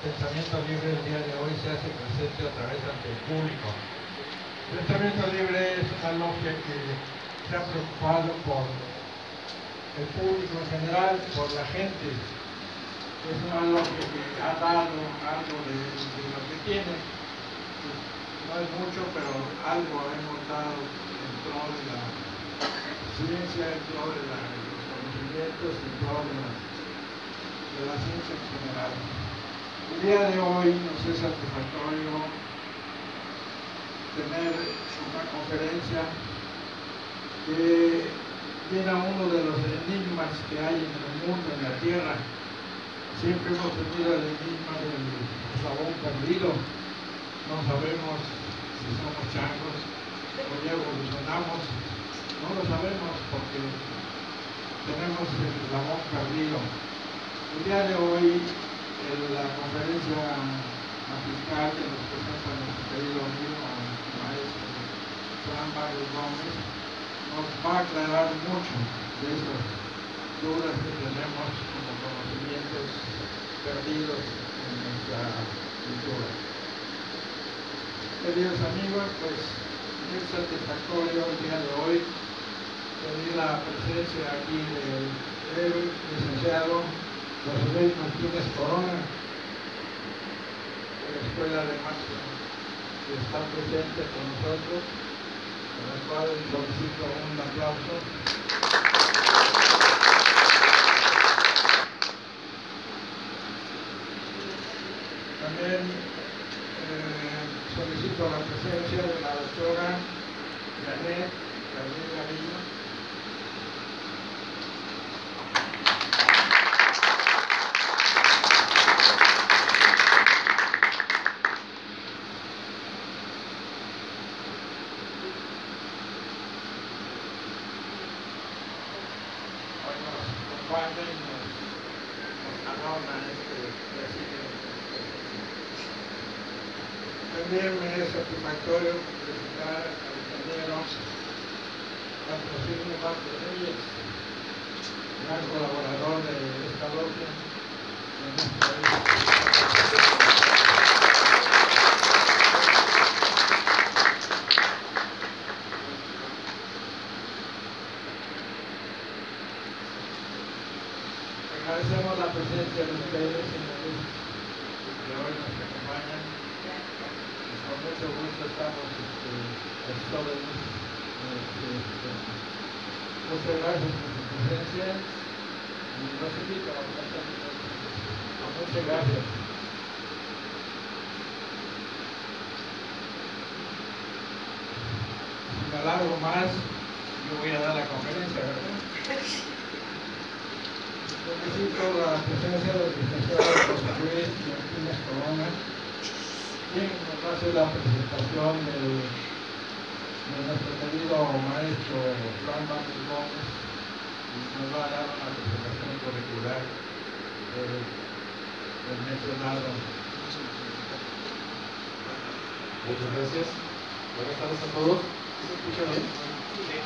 Pensamiento Libre el día de hoy se hace presente otra vez ante el público. Pensamiento Libre es una logia que se ha preocupado por el público en general, por la gente. Es una logia que ha dado algo de, lo que tiene. No es mucho, pero algo hemos dado en pro de la ciencia, en pro de, los conocimientos, en pro de de la ciencia en general. El día de hoy nos es satisfactorio tener una conferencia que viene a uno de los enigmas que hay en el mundo, en la Tierra. Siempre hemos tenido el enigma del sabón perdido. No sabemos si somos changos o ya evolucionamos. No lo sabemos porque tenemos el sabón perdido. El día de hoy la conferencia magistral que nos presenta nuestro querido amigo, maestro Juan Barrio Gómez, nos va a aclarar mucho de esas dudas que tenemos como conocimientos perdidos en nuestra cultura. Queridos amigos, pues es satisfactorio el día de hoy tener la presencia aquí del licenciado José Luis Martínez Corona, de la Escuela de Máximo, que está presente con nosotros, con la cual solicito un aplauso. También eh, solicito la presencia de la doctora Janet Gabriel Gavillo, También me es satisfactorio presentar al ingeniero Patrocinio Marcos Reyes, gran colaborador de esta logia en Agradecemos la presencia de ustedes, señores, que hoy nos acompañan. Con mucho gusto estamos este, jóvenes. Este, muchas gracias por su presencia y los invito a pasar Muchas gracias. Sin alargo más, yo voy a dar la conferencia, ¿verdad? Solicito la presencia del licenciado José Luis Martínez Corona, quien nos hacer la presentación de nuestro querido maestro Juan Vázquez Gómez nos va a dar una presentación curricular del, del mencionado. Muchas gracias. Buenas tardes a todos. ¿Se escucha bien? Sí.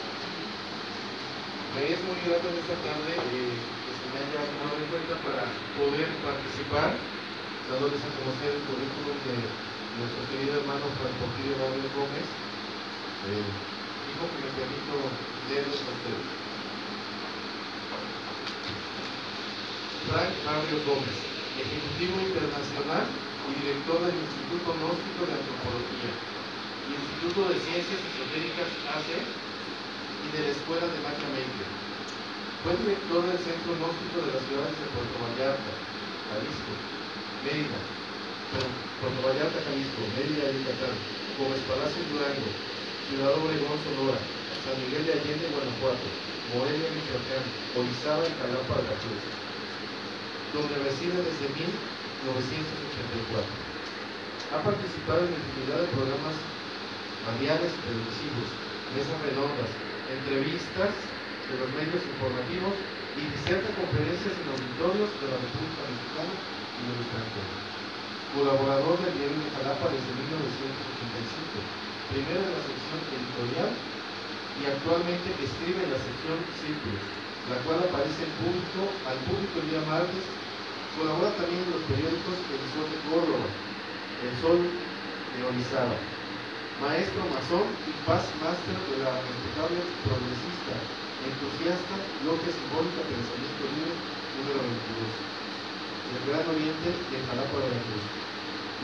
Me es muy grato en esta tarde eh, me haya tomado en cuenta para poder participar, dándoles a conocer el currículum de nuestro querido hermano Barrio Gómez, eh, hijo que me permito leerles a ustedes. Frank Barrio Gómez, Ejecutivo Internacional y director del Instituto Gnóstico de Antropología, Instituto de Ciencias Esotéricas ACE y de la Escuela de Magia fue director del Centro Gnóstico de las ciudades de Puerto Vallarta, Jalisco, Mérida, Puerto Vallarta, Jalisco, Mérida, Yucatán, Gómez Palacio, Durango, Ciudad Obregón, Sonora, San Miguel de Allende, Guanajuato, Morelia, Michoacán, Orizaba y Jalapa, Veracruz, donde reside desde 1984. Ha participado en infinidad de programas radiales televisivos, mesas redondas, entrevistas de los medios informativos y diserta conferencias en auditorios de la República Mexicana y del extranjero. Colaborador del diario Jalapa desde 1985, primero en la sección editorial y actualmente escribe en la sección Círculos, la cual aparece público, al público el día martes. Colabora también en los periódicos El Sol de Sol de Orizaba, maestro masón y paz máster de la respetable progresista, entusiasta, logia simbólica, pensamiento libre, número 22 del Gran Oriente de Jalapa de la Cruz,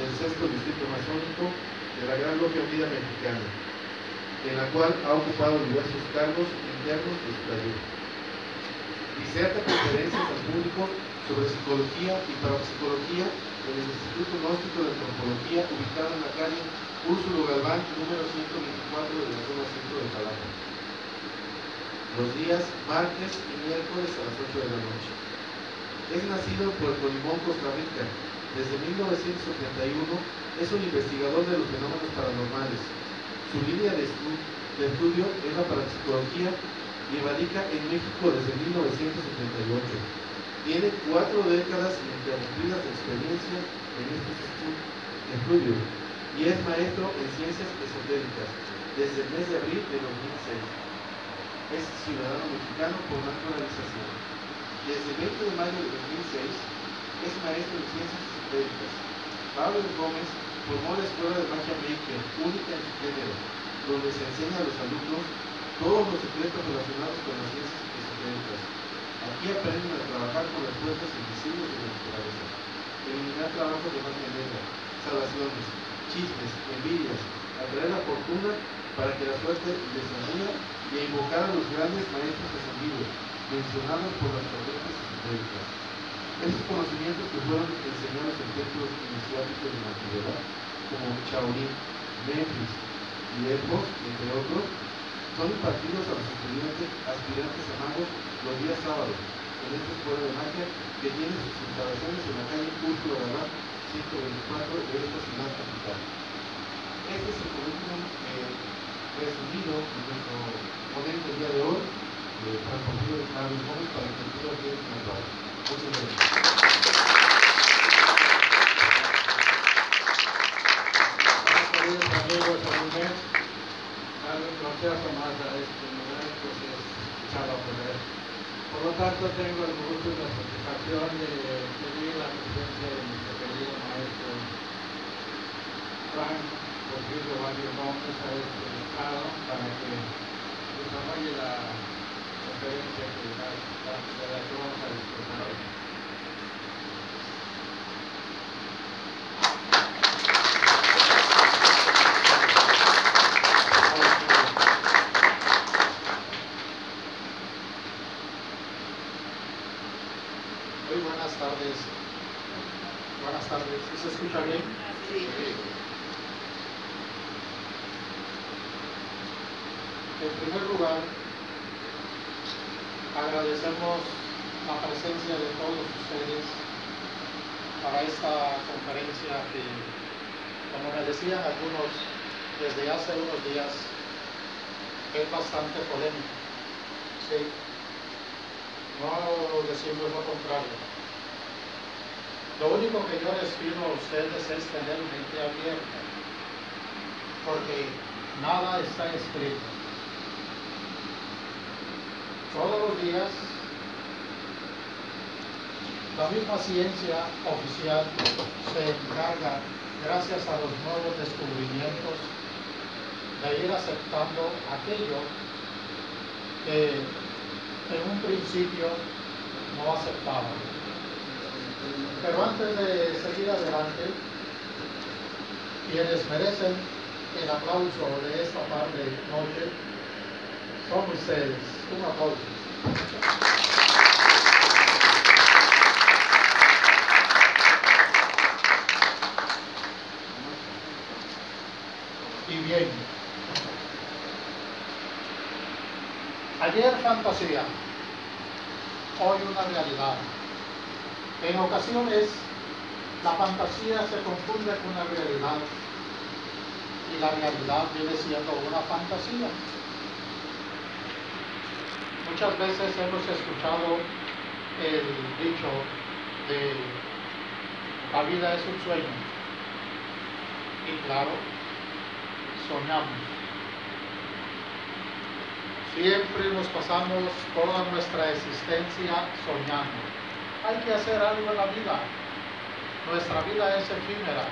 del sexto distrito masónico de la Gran Logia Unida Mexicana, en la cual ha ocupado diversos cargos internos su taller. Diserta conferencias al público sobre psicología y parapsicología en el Instituto Gnóstico de Antropología ubicado en la calle Úrsulo Galván, número 124 de la zona centro de Jalapa. Los días martes y miércoles a las 8 de la noche. Es nacido en Puerto Limón, Costa Rica. Desde 1971 es un investigador de los fenómenos paranormales. Su línea de, estu de estudio es la parapsicología y radica en México desde 1978. Tiene cuatro décadas ininterrumpidas de experiencia en estos estudios y es maestro en ciencias esotéricas desde el mes de abril de 2006. Es ciudadano mexicano por naturalización. Desde el 20 de mayo de 2006 es maestro en ciencias esotéricas. Pablo Gómez formó la Escuela de Magia Maker, única en su género, donde se enseña a los alumnos todos los secretos relacionados con las ciencias esotéricas. Aquí aprenden a trabajar con las fuerzas invisibles de la naturaleza, eliminar trabajos de magia negra, salvaciones, chismes, envidias, atraer la fortuna para que la suerte les ayude y a invocar a los grandes maestros ascendidos, mencionados por las corrientes esotéricas. Esos conocimientos que fueron enseñados en templos iniciáticos de la antigüedad, como Shaolin, Memphis y Delfos, entre otros, son impartidos a los estudiantes aspirantes a magos los días sábados, en esta escuela de magia que tiene sus instalaciones en la calle Úrsulo Galán 124 de esta ciudad capital. Este es el currículum eh, resumido de nuestro ponente el día de hoy transformido de Carlos Gómez para que todos queden con Muchas gracias. Proceso más a este lugar, pues es echado a perder. Por lo tanto, tengo el gusto y la satisfacción de pedir la presencia de nuestro querido maestro Frank Porfirio Barrio Gómez a este estado para que desarrolle la conferencia que la que vamos a disfrutar hoy. Muy buenas tardes. Buenas tardes. ¿Sí ¿Se escucha bien? Sí. En primer lugar, agradecemos la presencia de todos ustedes para esta conferencia que, como me decían algunos desde hace unos días, es bastante polémica. Sí. No decimos lo contrario. Lo único que yo les pido a ustedes es tener mente abierta, porque nada está escrito. Todos los días, la misma ciencia oficial se encarga, gracias a los nuevos descubrimientos, de ir aceptando aquello que en un principio no aceptaban. Pero antes de seguir adelante, quienes merecen el aplauso de esta tarde noche son ustedes. Un aplauso. Y bien, ayer fantasía, hoy una realidad. En ocasiones la fantasía se confunde con la realidad y la realidad viene siendo una fantasía. Muchas veces hemos escuchado el dicho de la vida es un sueño. Y claro, soñamos. Siempre nos pasamos toda nuestra existencia soñando. Hay que hacer algo en la vida. Nuestra vida es efímera.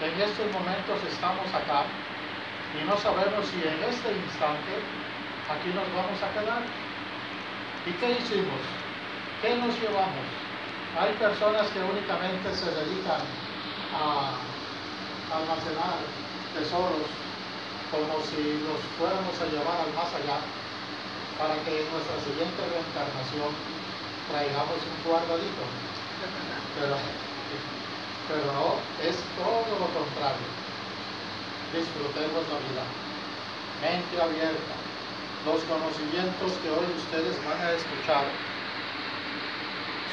En estos momentos estamos acá y no sabemos si en este instante aquí nos vamos a quedar. ¿Y qué hicimos? ¿Qué nos llevamos? Hay personas que únicamente se dedican a almacenar tesoros como si los fuéramos a llevar al más allá para que en nuestra siguiente reencarnación traigamos un guardadito. Pero, pero no, es todo lo contrario. Disfrutemos la vida. Mente abierta. Los conocimientos que hoy ustedes van a escuchar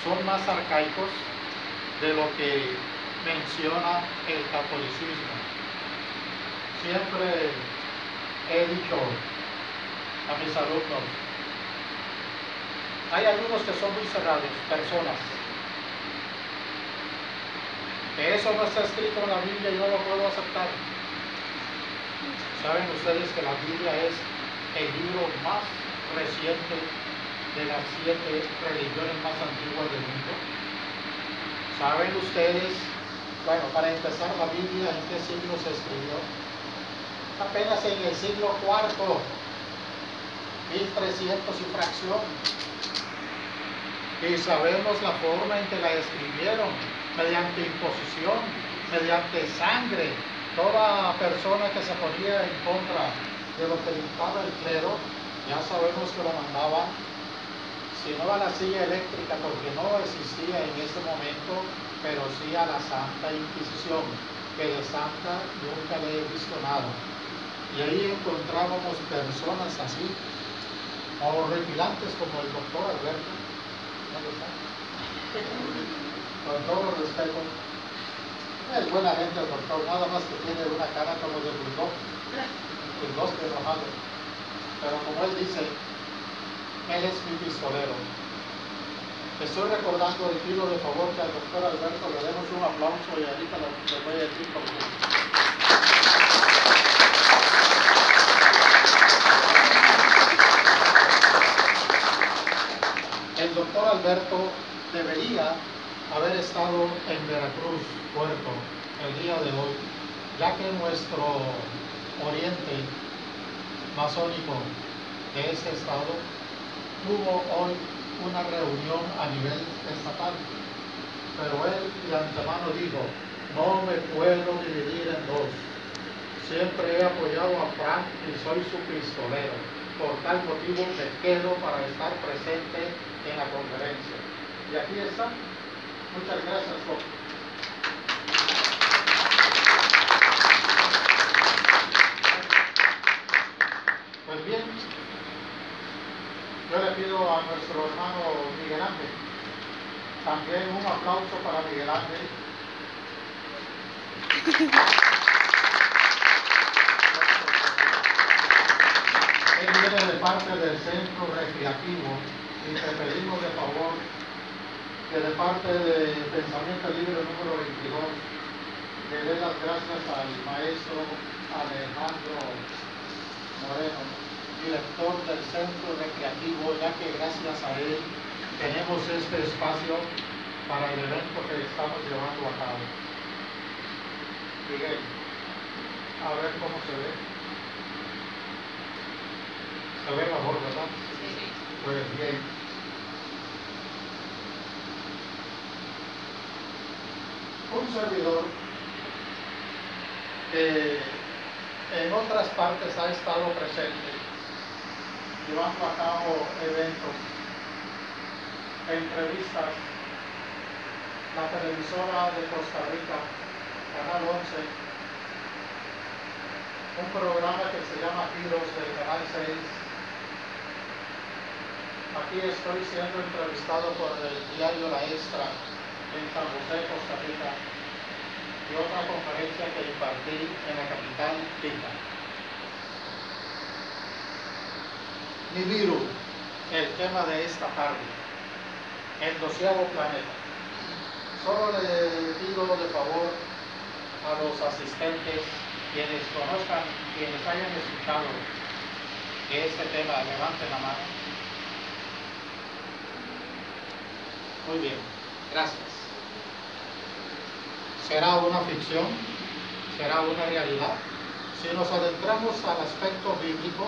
son más arcaicos de lo que menciona el catolicismo. Siempre he dicho a mis alumnos, hay algunos que son muy cerrados, personas, que eso no está escrito en la Biblia y no lo puedo aceptar. Saben ustedes que la Biblia es el libro más reciente de las siete religiones más antiguas del mundo. ¿Saben ustedes bueno, para empezar, la Biblia, ¿en qué siglo se escribió? Apenas en el siglo IV, 1300 y fracción. Y sabemos la forma en que la escribieron, mediante imposición, mediante sangre. Toda persona que se ponía en contra de lo que dictaba el clero, ya sabemos que lo mandaban si no a la silla eléctrica, porque no existía en ese momento, pero sí a la Santa Inquisición, que de Santa nunca le he visto nada. Y ahí encontrábamos personas así, horripilantes como el doctor Alberto, con todo respeto. Es buena gente el doctor, nada más que tiene una cara como de bulldog, bulldog de enojado. Pero como él dice, él es mi pistolero. Estoy recordando y pido de favor que al doctor Alberto le demos un aplauso y ahorita le voy a decir por. Alberto debería haber estado en Veracruz, Puerto, el día de hoy, ya que nuestro oriente masónico de este estado tuvo hoy una reunión a nivel estatal, pero él de antemano dijo, no me puedo dividir en dos. Siempre he apoyado a Frank y soy su pistolero. Por tal motivo me quedo para estar presente en la conferencia. Y aquí está. Muchas gracias, Pues bien, yo le pido a nuestro hermano Miguel Ángel también un aplauso para Miguel Ángel. Él viene de parte del centro recreativo y te pedimos de favor que de parte de Pensamiento Libre número 22 le dé las gracias al maestro Alejandro Moreno director del centro recreativo, ya que gracias a él tenemos este espacio para el evento que estamos llevando a cabo. Miguel, a ver cómo se ve. Se ve mejor, ¿verdad? Sí. Un servidor que en otras partes ha estado presente llevando a cabo eventos, entrevistas, la televisora de Costa Rica, Canal 11, un programa que se llama Giros del Canal 6. Aquí estoy siendo entrevistado por el diario La Extra en San José, Costa Rica, y otra conferencia que impartí en la capital, Quinta. Nibiru, el tema de esta tarde, el doceavo planeta. Solo le pido de favor a los asistentes, quienes conozcan, quienes hayan escuchado este tema, levanten la mano. Muy bien, gracias. ¿Será una ficción? será una realidad. Si nos adentramos al aspecto bíblico,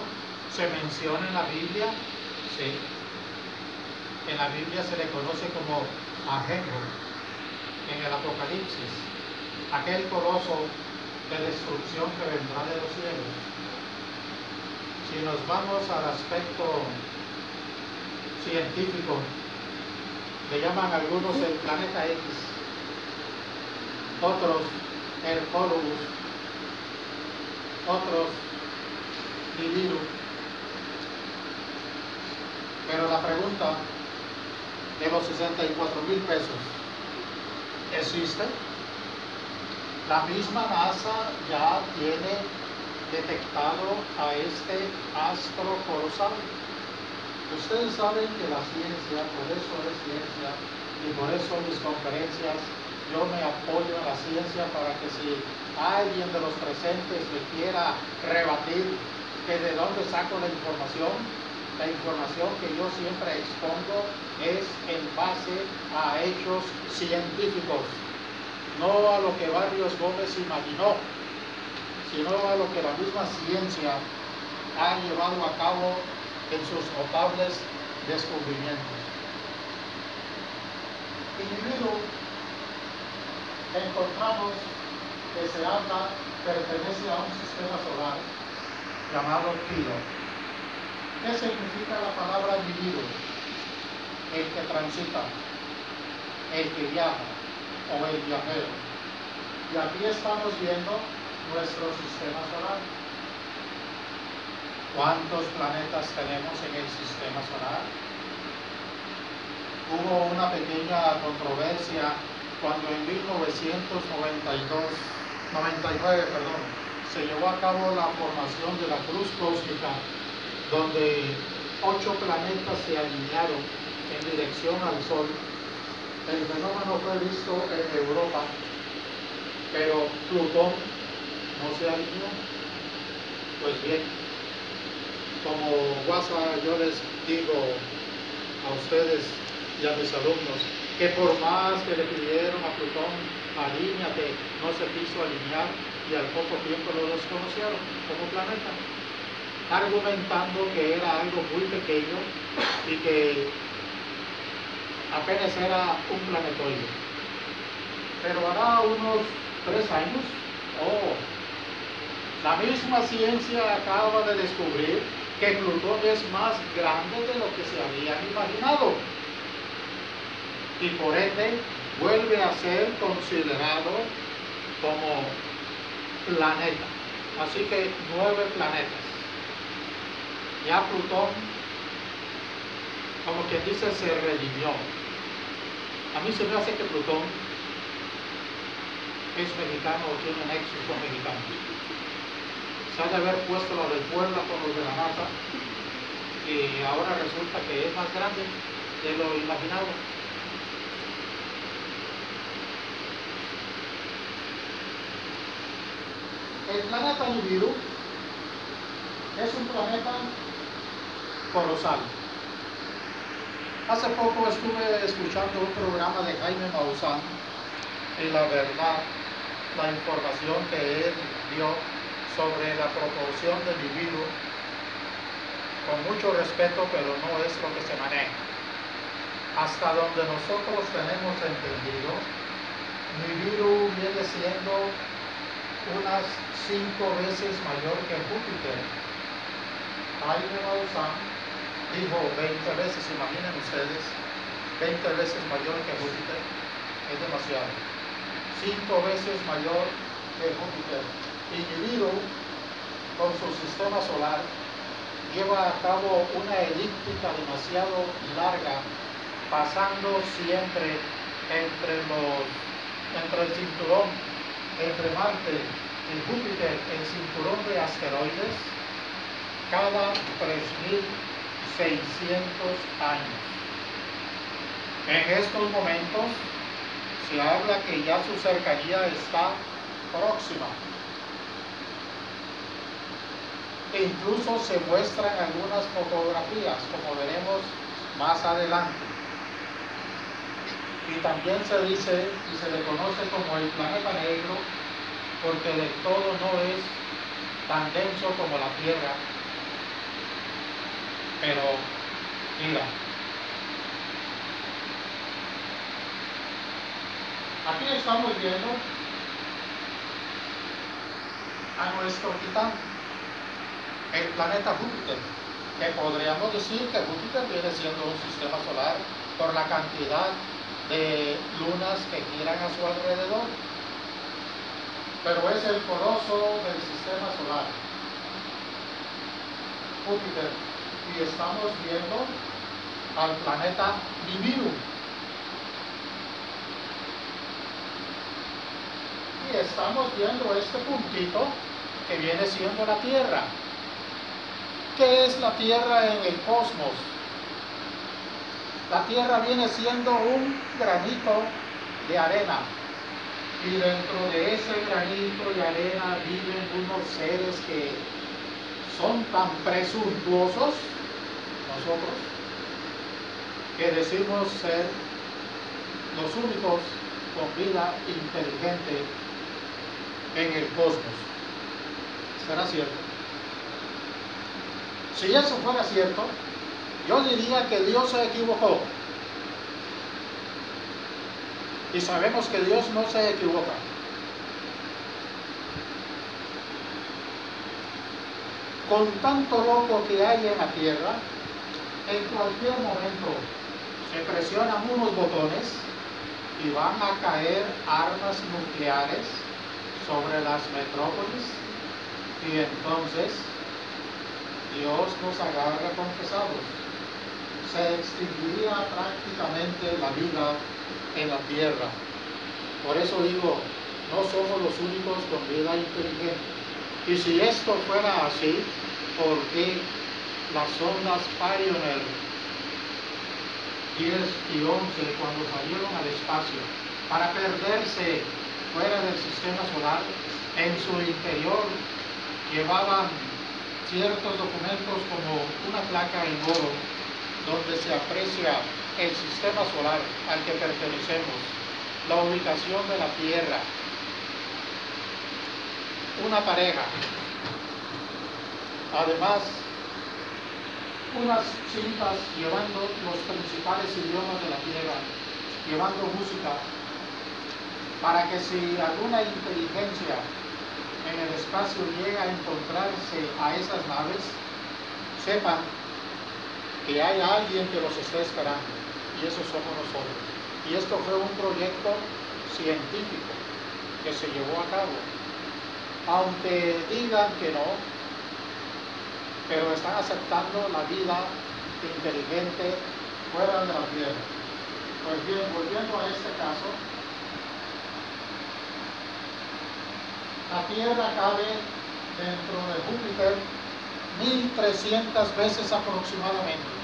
se menciona en la Biblia, sí, en la Biblia se le conoce como Ajenjo, en el Apocalipsis, aquel coloso de destrucción que vendrá de los cielos. Si nos vamos al aspecto científico, le llaman algunos el planeta X, otros el Horus, otros Nibiru. Pero la pregunta de los 64 mil pesos, ¿existe? La misma NASA ya tiene detectado a este astro colosal. Ustedes saben que la ciencia, por eso es ciencia, y por eso mis conferencias, yo me apoyo en la ciencia para que si alguien de los presentes me quiera rebatir que de dónde saco la información, la información que yo siempre expongo es en base a hechos científicos no a lo que Barrios Gómez imaginó, sino a lo que la misma ciencia ha llevado a cabo en sus notables descubrimientos. Individuo, encontramos que se habla, pertenece a un sistema solar llamado Kilo. ¿Qué significa la palabra individuo? El que transita, el que viaja, o el viajero. Y aquí estamos viendo nuestro sistema solar. ¿Cuántos planetas tenemos en el sistema solar? Hubo una pequeña controversia cuando en 1992, 99, perdón, se llevó a cabo la formación de la cruz cósmica, donde ocho planetas se alinearon en dirección al Sol el fenómeno fue visto en Europa, pero Plutón no se alineó. Pues bien, como WhatsApp yo les digo a ustedes y a mis alumnos que por más que le pidieron a Plutón, alíñate, no se quiso alinear y al poco tiempo lo desconocieron como planeta, argumentando que era algo muy pequeño y que apenas era un planetoide. Pero hará unos tres años, oh, la misma ciencia acaba de descubrir que Plutón es más grande de lo que se había imaginado. Y por ende vuelve a ser considerado como planeta. Así que nueve planetas. Ya Plutón, como quien dice, se redimió. A mí se me hace que Plutón es mexicano o tiene nexos con mexicanos. Se ha de haber puesto lo del con los de la NASA y ahora resulta que es más grande de lo imaginado. El planeta Nibiru es un planeta colosal. Hace poco estuve escuchando un programa de Jaime Maussan y la verdad, la información que él dio sobre la proporción de Nibiru, con mucho respeto, pero no es lo que se maneja. Hasta donde nosotros tenemos entendido, Nibiru viene siendo unas cinco veces mayor que Júpiter. Jaime Maussan dijo 20 veces, imaginen ustedes, 20 veces mayor que Júpiter, es demasiado. 5 veces mayor que Júpiter. Nibiru, con su sistema solar, lleva a cabo una elíptica demasiado larga, pasando siempre entre, los, entre el cinturón, entre Marte y Júpiter, el cinturón de asteroides, cada 3.000 600 años. En estos momentos se habla que ya su cercanía está próxima. Incluso se muestran algunas fotografías, como veremos más adelante. Y también se dice y se le conoce como el planeta negro porque del todo no es tan denso como la Tierra. Pero, mira, aquí estamos viendo a nuestro titán, el planeta Júpiter, que podríamos decir que Júpiter viene siendo un sistema solar por la cantidad de lunas que giran a su alrededor pero es el coloso del sistema solar, Júpiter, y estamos viendo al planeta Nibiru. Y estamos viendo este puntito que viene siendo la Tierra. ¿Qué es la Tierra en el cosmos? La Tierra viene siendo un granito de arena y dentro de ese granito de arena viven unos seres que son tan presuntuosos, nosotros, que decimos ser los únicos con vida inteligente en el cosmos. ¿Será cierto? Si eso fuera cierto, yo diría que Dios se equivocó y sabemos que Dios no se equivoca. Con tanto loco que hay en la tierra, en cualquier momento se presionan unos botones y van a caer armas nucleares sobre las metrópolis y entonces Dios nos agarra confesados. Se extinguiría prácticamente la vida en la tierra. Por eso digo, no somos los únicos con vida inteligente. Y si esto fuera así, ¿por qué las ondas Pioneer 10 y 11 cuando salieron al espacio para perderse fuera del sistema solar, en su interior llevaban ciertos documentos como una placa en oro donde se aprecia el sistema solar al que pertenecemos, la ubicación de la Tierra, una pareja, además unas cintas llevando los principales idiomas de la Tierra, llevando música, para que si alguna inteligencia en el espacio llega a encontrarse a esas naves, sepan que hay alguien que los esté esperando y eso somos nosotros. Y esto fue un proyecto científico que se llevó a cabo. Aunque digan que no, pero están aceptando la vida inteligente fuera de la Tierra. Pues bien, volviendo a este caso, la Tierra cabe dentro de Júpiter 1300 veces aproximadamente.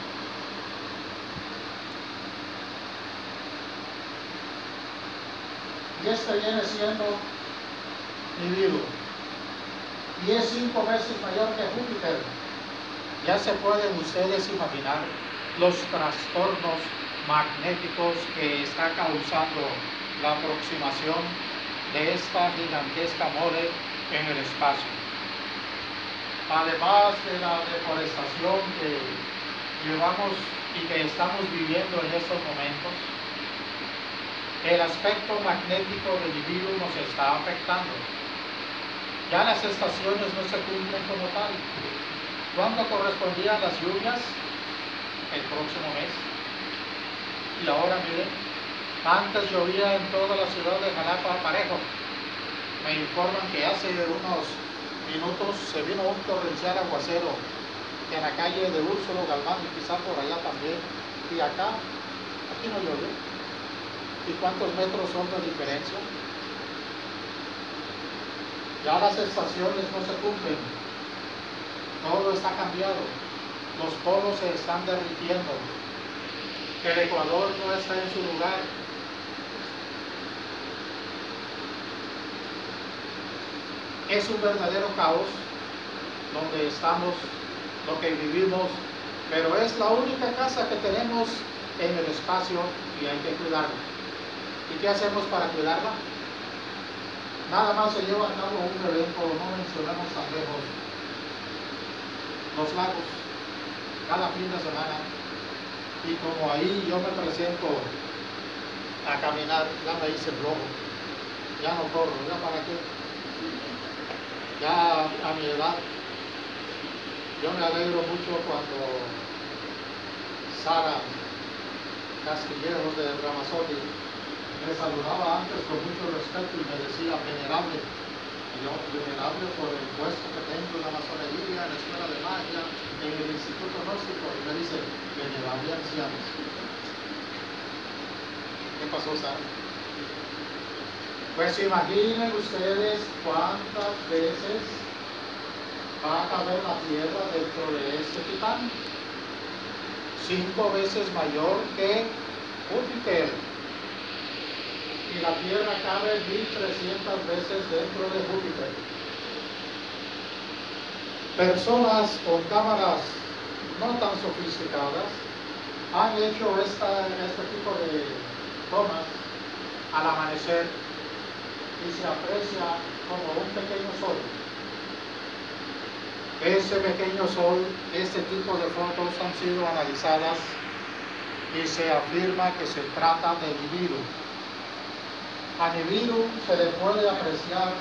y este viene siendo Nibiru. Y es cinco veces mayor que Júpiter. Ya se pueden ustedes imaginar los trastornos magnéticos que está causando la aproximación de esta gigantesca mole en el espacio. Además de la deforestación que llevamos y que estamos viviendo en estos momentos, el aspecto magnético del individuo nos está afectando. Ya las estaciones no se cumplen como tal. ¿Cuándo correspondían las lluvias? El próximo mes. Y ahora miren, antes llovía en toda la ciudad de Jalapa parejo. Me informan que hace unos minutos se vino un torrencial aguacero en la calle de Úrsulo Galván y quizá por allá también. Y acá, aquí no llovió. ¿Y cuántos metros son de diferencia? Ya las estaciones no se cumplen. Todo está cambiado. Los polos se están derritiendo. El Ecuador no está en su lugar. Es un verdadero caos donde estamos, lo que vivimos, pero es la única casa que tenemos en el espacio y hay que cuidarla. ¿Y qué hacemos para cuidarla? nada más se lleva a cabo un evento, no mencionamos tan lejos, los lagos, cada fin de semana. Y como ahí yo me presento a caminar, ya me hice rojo, ya no corro, ya para qué. Ya a mi edad, yo me alegro mucho cuando Sara Castillejos de Ramazotti me saludaba antes con mucho respeto y me decía venerable. Y yo, venerable por el puesto que tengo en la masonería, en la escuela de magia, en el instituto gnóstico, y me dice venerable ancianos. ¿Qué pasó, Sara? Pues imaginen ustedes cuántas veces va a caber la tierra dentro de este titán. Cinco veces mayor que Júpiter. Y la tierra cabe 1300 veces dentro de Júpiter. Personas con cámaras no tan sofisticadas han hecho esta, este tipo de tomas al amanecer y se aprecia como un pequeño sol. Ese pequeño sol, este tipo de fotos han sido analizadas y se afirma que se trata de Nibiru. A Nibiru se le puede apreciar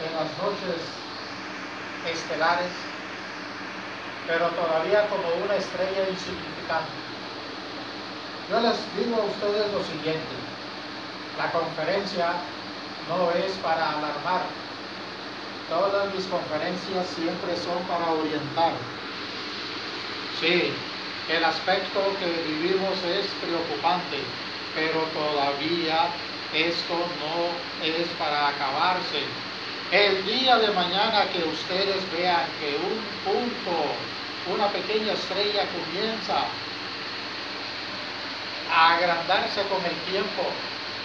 en las noches estelares, pero todavía como una estrella insignificante. Yo les digo a ustedes lo siguiente, la conferencia no es para alarmar, todas mis conferencias siempre son para orientar. Sí, el aspecto que vivimos es preocupante, pero todavía esto no es para acabarse. El día de mañana que ustedes vean que un punto, una pequeña estrella comienza a agrandarse con el tiempo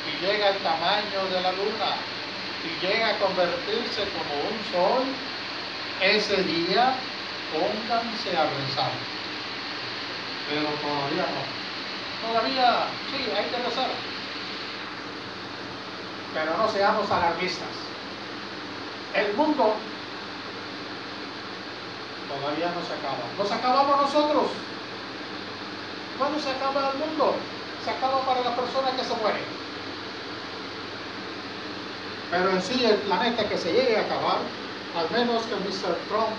y llega al tamaño de la luna y llega a convertirse como un sol, ese día pónganse a rezar. Pero todavía no. Todavía sí, hay que rezar. Pero no seamos alarmistas. El mundo todavía no se acaba. Nos acabamos nosotros. ¿Cuándo se acaba el mundo? Se acaba para la persona que se muere. Pero en sí el planeta que se llegue a acabar, al menos que Mr. Trump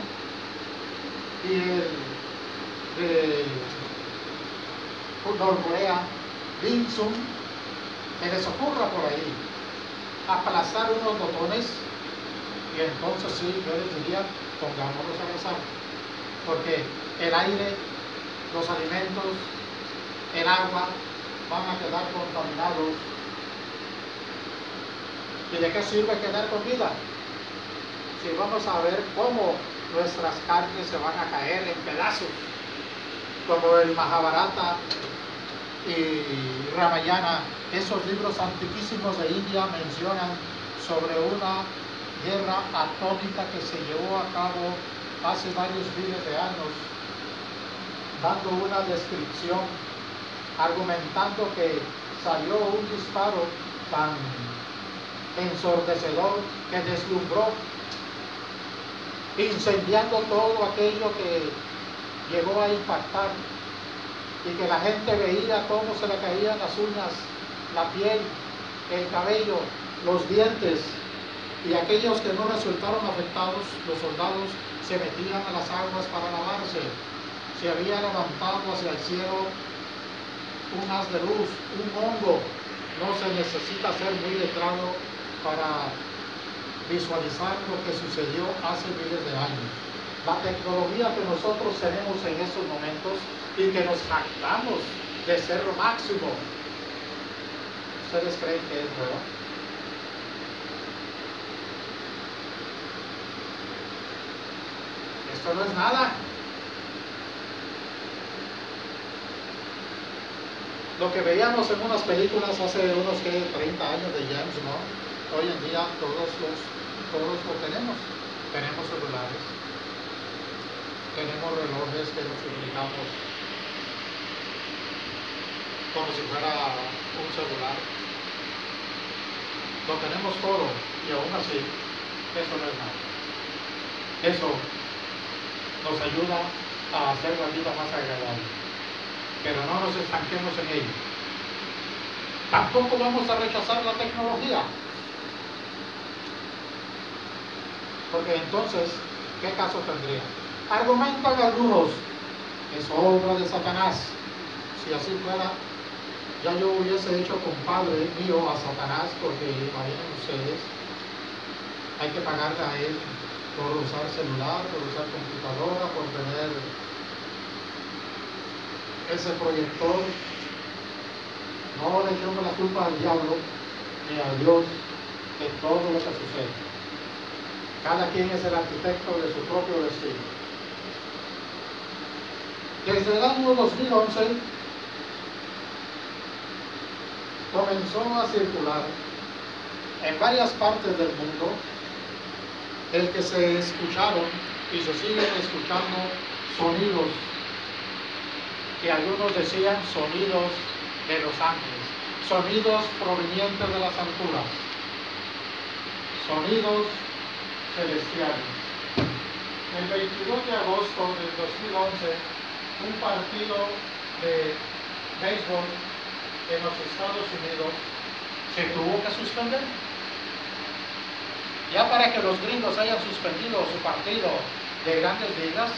y el de Norcorea, Kim Sung, que les ocurra por ahí aplastar unos botones y entonces sí, yo les diría, pongámonos a rezar. Porque el aire, los alimentos, el agua van a quedar contaminados. ¿Y de qué sirve quedar con vida? Si vamos a ver cómo nuestras carnes se van a caer en pedazos, como el Mahabharata y Ramayana, esos libros antiquísimos de India mencionan sobre una guerra atómica que se llevó a cabo hace varios miles de años, dando una descripción, argumentando que salió un disparo tan ensordecedor que deslumbró, incendiando todo aquello que llegó a impactar y que la gente veía cómo se le caían las uñas, la piel, el cabello, los dientes, y aquellos que no resultaron afectados, los soldados se metían a las aguas para lavarse. Se había levantado hacia el cielo un haz de luz, un hongo. No se necesita ser muy letrado para visualizar lo que sucedió hace miles de años. La tecnología que nosotros tenemos en estos momentos y que nos jactamos de ser lo máximo, ¿ustedes creen que es verdad? Esto no es nada. Lo que veíamos en unas películas hace unos ¿qué? 30 años de James Bond, hoy en día todos los todos lo tenemos. Tenemos celulares, tenemos relojes que nos utilizamos como si fuera un celular. lo tenemos todo y aún así eso no es nada. Eso nos ayuda a hacer la vida más agradable. Pero no nos estanquemos en ello. Tampoco vamos a rechazar la tecnología. Porque entonces, ¿qué caso tendría? Argumentan algunos, es obra de Satanás. Si así fuera, ya yo hubiese hecho compadre mío a Satanás, porque imaginen ustedes, hay que pagarle a él por usar celular, por usar computadora, por tener ese proyector. No le echemos la culpa al diablo ni a Dios de todo lo que sucede. Cada quien es el arquitecto de su propio destino. Desde el año 2011 comenzó a circular en varias partes del mundo el que se escucharon y se siguen escuchando sonidos que algunos decían sonidos de los ángeles, sonidos provenientes de las alturas, sonidos celestiales. El 22 de agosto del 2011, un partido de béisbol en los Estados Unidos se tuvo que suspender ya para que los gringos hayan suspendido su partido de grandes ligas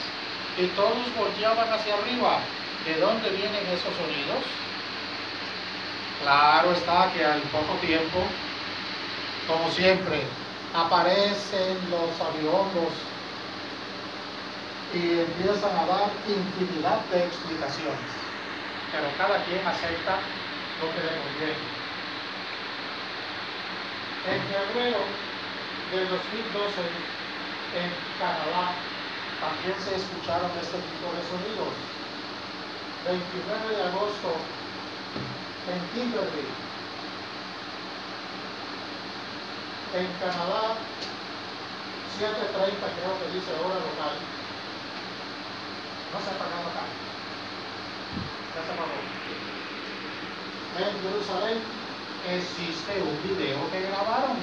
y todos volteaban hacia arriba. ¿De dónde vienen esos sonidos? Claro está que al poco tiempo, como siempre, aparecen los aviones y empiezan a dar infinidad de explicaciones. Pero cada quien acepta lo que le conviene. En febrero del 2012 en Canadá también se escucharon este tipo de sonidos. 29 de agosto en Kimberley. En Canadá, 7.30 creo que dice hora local. No se ha apagado acá. Ya se apagó. En Jerusalén existe un video que grabaron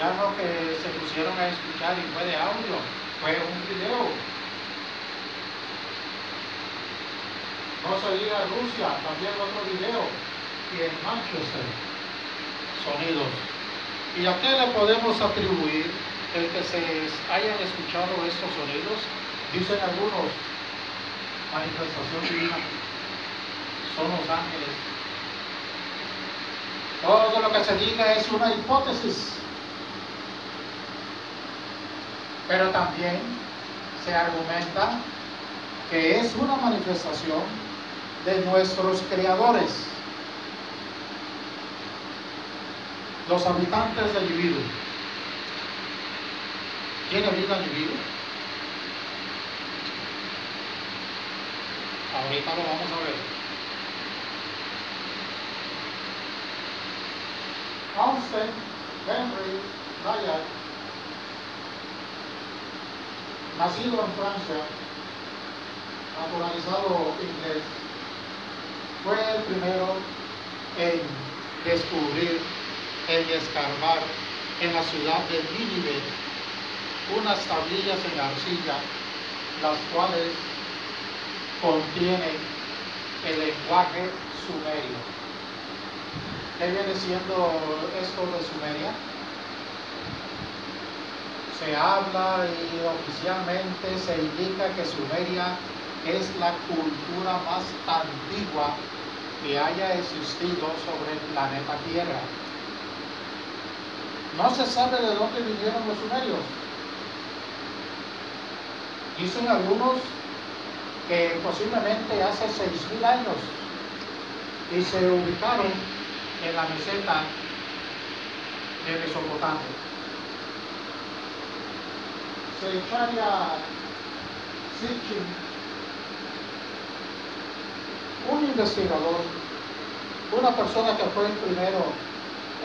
ya no que se pusieron a escuchar y fue de audio, fue un video. No se diga Rusia, también otro video. Y en Manchester, sonidos. ¿Y a qué le podemos atribuir el que se hayan escuchado estos sonidos? Dicen algunos, manifestación divina. Son los ángeles. Todo lo que se diga es una hipótesis. Pero también se argumenta que es una manifestación de nuestros creadores, los habitantes del Ibido. ¿Tiene vida el Ibido? Ahorita lo vamos a ver. Austin Henry Ryan nacido en Francia, naturalizado inglés, fue el primero en descubrir, en escarbar en la ciudad de Nínive unas tablillas en arcilla, las cuales contienen el lenguaje sumerio. ¿Qué viene siendo esto de Sumeria? se habla y oficialmente se indica que Sumeria es la cultura más antigua que haya existido sobre el planeta Tierra. No se sabe de dónde vinieron los sumerios. Dicen algunos que posiblemente hace 6.000 años y se ubicaron en la meseta de Mesopotamia. Secretaria Sitchin, un investigador, una persona que fue el primero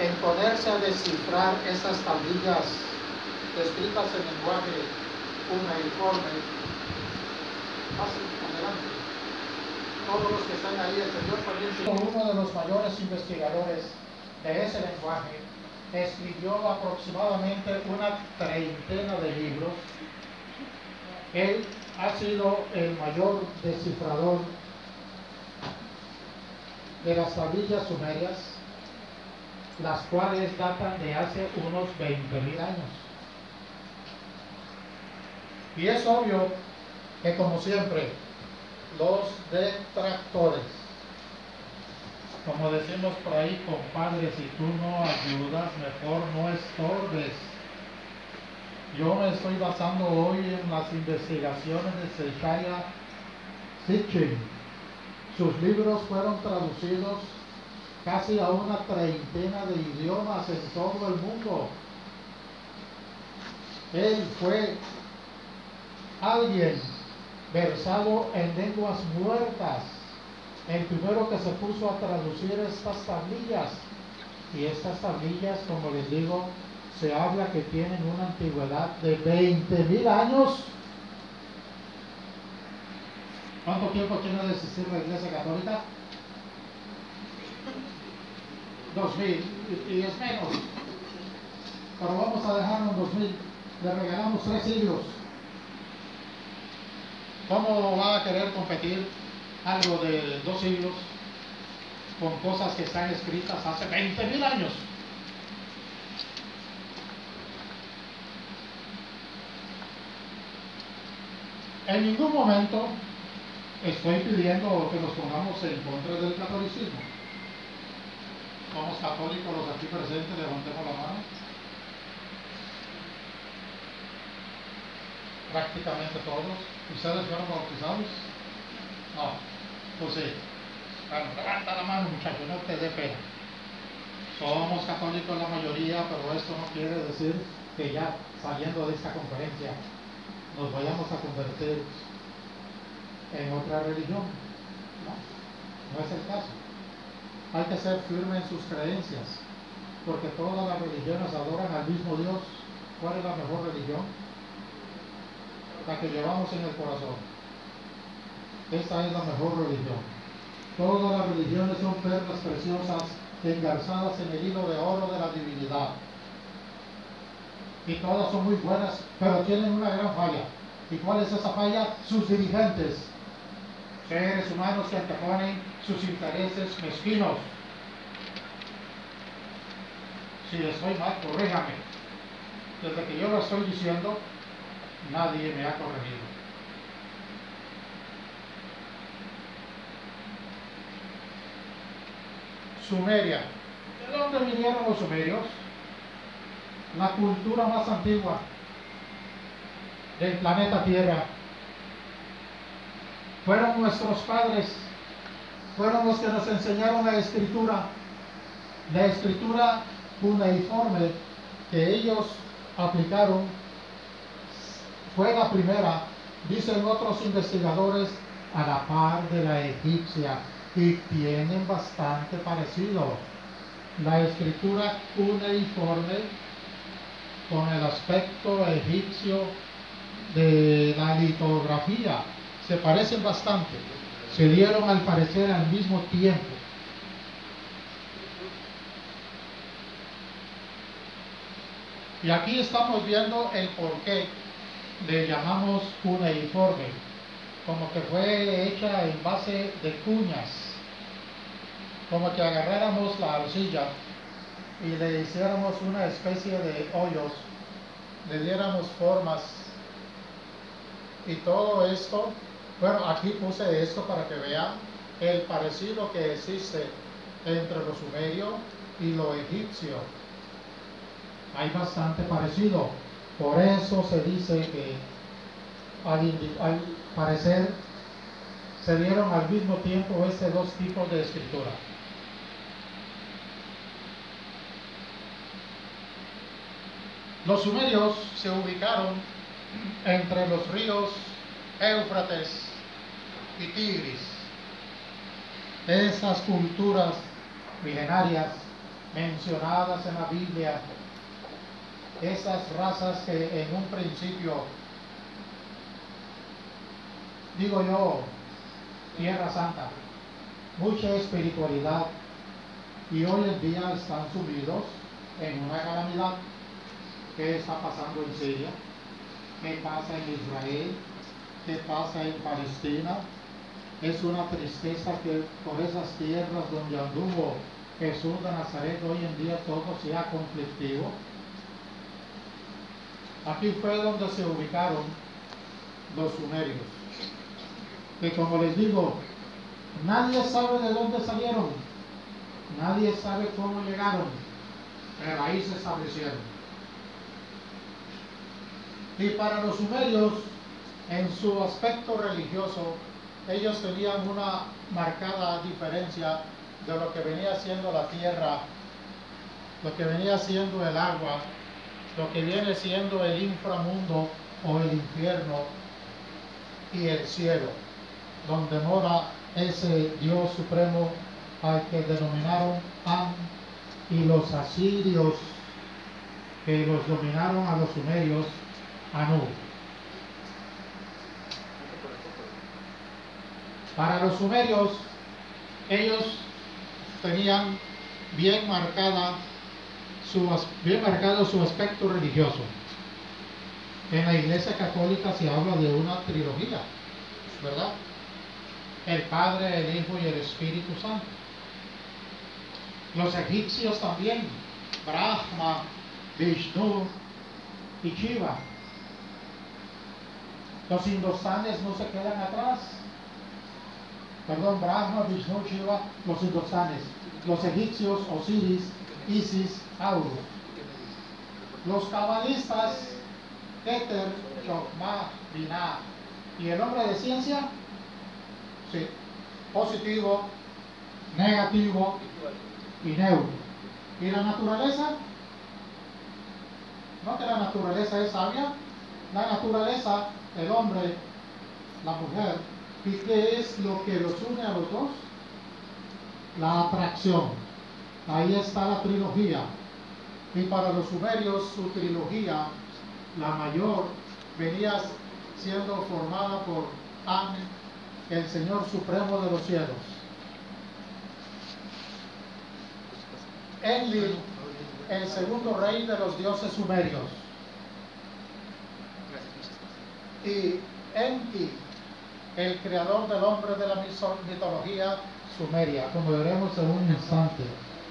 en ponerse a descifrar esas tablillas escritas en lenguaje uniforme. adelante. Todos los que están ahí, el señor también uno de los mayores investigadores de ese lenguaje escribió aproximadamente una treintena de libros. Él ha sido el mayor descifrador de las tablillas sumerias, las cuales datan de hace unos 20.000 años. Y es obvio que como siempre, los detractores, como decimos por ahí, compadre, si tú no ayudas, mejor no estorbes. Yo me estoy basando hoy en las investigaciones de Seishaya Sitchin. Sus libros fueron traducidos casi a una treintena de idiomas en todo el mundo. Él fue alguien versado en lenguas muertas, el primero que se puso a traducir estas tablillas. Y estas tablillas, como les digo, se habla que tienen una antigüedad de 20 mil años. ¿Cuánto tiempo tiene de existir la Iglesia Católica? Dos mil, y es menos. Pero vamos a dejarlo en dos mil. Le regalamos tres siglos. ¿Cómo va a querer competir algo de dos siglos con cosas que están escritas hace 20 mil años? En ningún momento estoy pidiendo que nos pongamos en contra del catolicismo. Somos católicos los aquí presentes, levantemos la mano. Prácticamente todos. ¿Ustedes fueron bautizados? No. Pues sí. Bueno, levanta la mano muchachos, no te dé pena. Somos católicos la mayoría, pero esto no quiere decir que ya saliendo de esta conferencia nos vayamos a convertir en otra religión. No, no es el caso. Hay que ser firme en sus creencias, porque todas las religiones adoran al mismo Dios. ¿Cuál es la mejor religión? La que llevamos en el corazón. Esta es la mejor religión. Todas las religiones son perlas preciosas engarzadas en el hilo de oro de la divinidad y todas son muy buenas, pero tienen una gran falla. ¿Y cuál es esa falla? Sus dirigentes, seres humanos que anteponen sus intereses mezquinos. Si estoy mal, corríjame. Desde que yo lo estoy diciendo, nadie me ha corregido. Sumeria. ¿De dónde vinieron los sumerios? la cultura más antigua del planeta Tierra. Fueron nuestros padres, fueron los que nos enseñaron la escritura, la escritura cuneiforme que ellos aplicaron fue la primera, dicen otros investigadores, a la par de la egipcia y tienen bastante parecido. La escritura cuneiforme con el aspecto egipcio de la litografía. Se parecen bastante. Se dieron al parecer al mismo tiempo. Y aquí estamos viendo el por qué le llamamos cuneiforme, como que fue hecha en base de cuñas, como que agarráramos la arcilla y le hiciéramos una especie de hoyos, le diéramos formas y todo esto, bueno, aquí puse esto para que vean el parecido que existe entre lo sumerio y lo egipcio. Hay bastante parecido. Por eso se dice que al, al parecer se dieron al mismo tiempo estos dos tipos de escritura. Los sumerios se ubicaron entre los ríos Éufrates y Tigris. Esas culturas milenarias mencionadas en la Biblia, esas razas que en un principio, digo yo, Tierra Santa, mucha espiritualidad y hoy en día están sumidos en una calamidad. ¿Qué está pasando en Siria? ¿Qué pasa en Israel? ¿Qué pasa en Palestina? Es una tristeza que por esas tierras donde anduvo Jesús de Nazaret hoy en día todo sea conflictivo. Aquí fue donde se ubicaron los sumerios. Que como les digo, nadie sabe de dónde salieron, nadie sabe cómo llegaron, pero ahí se establecieron. Y para los sumerios, en su aspecto religioso, ellos tenían una marcada diferencia de lo que venía siendo la tierra, lo que venía siendo el agua, lo que viene siendo el inframundo o el infierno y el cielo, donde mora ese Dios supremo al que denominaron Am y los asirios que los dominaron a los sumerios, Anu. Para los sumerios, ellos tenían bien marcada su, bien marcado su aspecto religioso. En la Iglesia Católica se habla de una trilogía, ¿verdad? El Padre, el Hijo y el Espíritu Santo. Los egipcios también, Brahma, Vishnu y Shiva. Los indostanes no se quedan atrás. Perdón, Brahma, Vishnu, Shiva, los indostanes. Los egipcios, Osiris, Isis, Auro. Los cabalistas, Keter, Chokmah, Binah. ¿Y el hombre de ciencia? Sí. Positivo, negativo y neutro. ¿Y la naturaleza? No que la naturaleza es sabia. La naturaleza, el hombre, la mujer. ¿Y qué es lo que los une a los dos? La atracción. Ahí está la trilogía. Y para los sumerios su trilogía, la mayor, venía siendo formada por An, el Señor Supremo de los cielos. Enlil, el segundo rey de los dioses sumerios. Y Enki, el creador del hombre de la mitología sumeria, como veremos en un instante.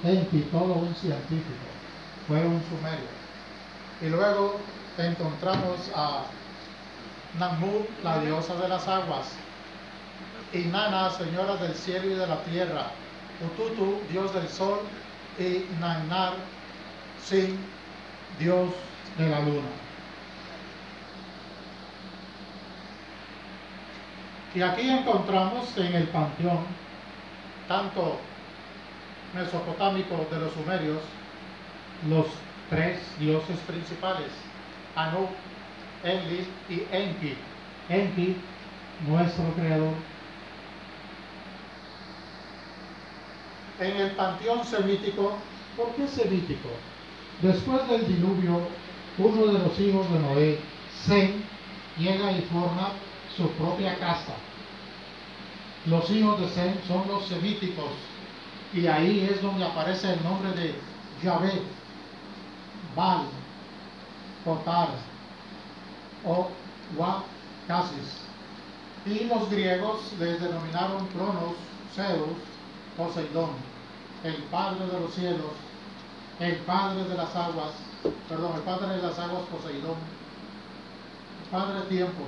Enki, todo un científico, fue un sumerio. Y luego encontramos a Namu, la diosa de las aguas, y Nana, señora del cielo y de la tierra, Ututu, dios del sol, y Nanar, Sin, dios de la luna. Y aquí encontramos en el panteón, tanto mesopotámico de los sumerios, los tres dioses principales, Anu, Enlil y Enki. Enki, nuestro creador. En el panteón semítico, ¿por qué semítico? Después del diluvio, uno de los hijos de Noé, Sem, llega y forma su propia casa. Los hijos de Sem son los semíticos, y ahí es donde aparece el nombre de Yahvé, Baal, Kotar o Wakasis. Y los griegos les denominaron Cronos, Zeus, Poseidón, el padre de los cielos, el padre de las aguas, perdón, el padre de las aguas Poseidón, el padre tiempo,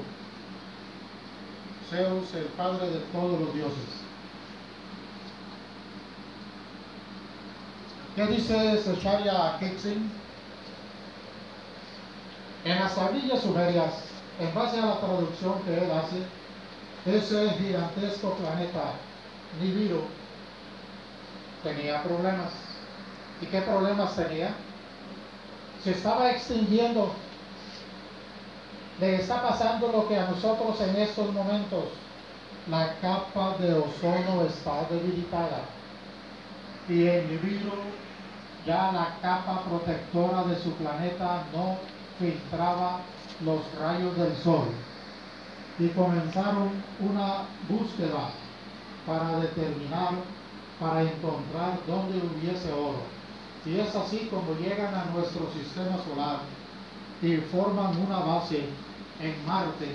Zeus, el padre de todos los dioses. ¿Qué dice Secharia Kixin? En las tablillas sumerias, en base a la traducción que él hace, ese gigantesco planeta Nibiru tenía problemas. ¿Y qué problemas tenía? Se estaba extinguiendo. Le está pasando lo que a nosotros en estos momentos. La capa de ozono está debilitada. Y en Nibiru ya la capa protectora de su planeta no filtraba los rayos del sol y comenzaron una búsqueda para determinar, para encontrar dónde hubiese oro. Y es así como llegan a nuestro sistema solar y forman una base en Marte.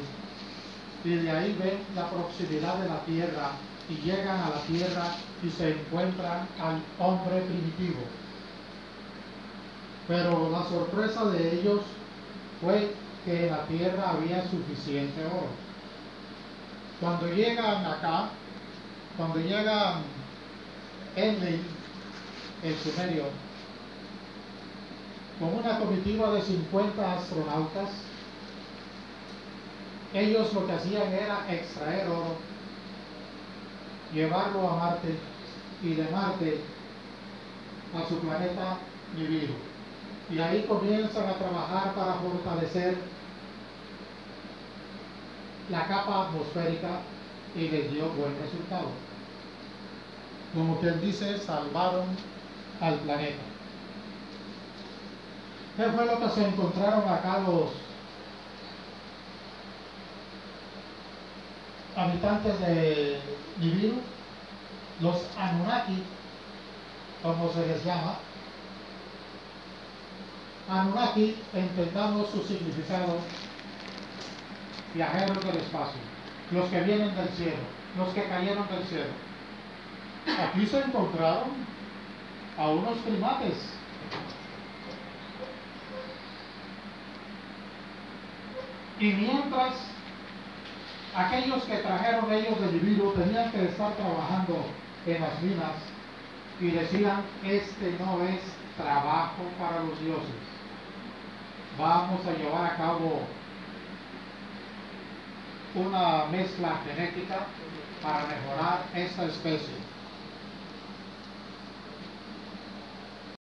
Y de ahí ven la proximidad de la Tierra y llegan a la Tierra y se encuentran al hombre primitivo. Pero la sorpresa de ellos fue que en la Tierra había suficiente oro. Cuando llegan acá, cuando llegan Enlil, el sumerio, con una comitiva de 50 astronautas, ellos lo que hacían era extraer oro, llevarlo a Marte y de Marte a su planeta Nibiru. Y ahí comienzan a trabajar para fortalecer la capa atmosférica y les dio buen resultado. Como quien dice, salvaron al planeta. ¿Qué fue lo que se encontraron acá los habitantes de Nibiru? Los Anunnaki, como se les llama. Anunnaki, entendamos su significado, viajeros del espacio, los que vienen del cielo, los que cayeron del cielo. Aquí se encontraron a unos primates Y mientras aquellos que trajeron ellos del Nibiru tenían que estar trabajando en las minas y decían, este no es trabajo para los dioses. Vamos a llevar a cabo una mezcla genética para mejorar esta especie.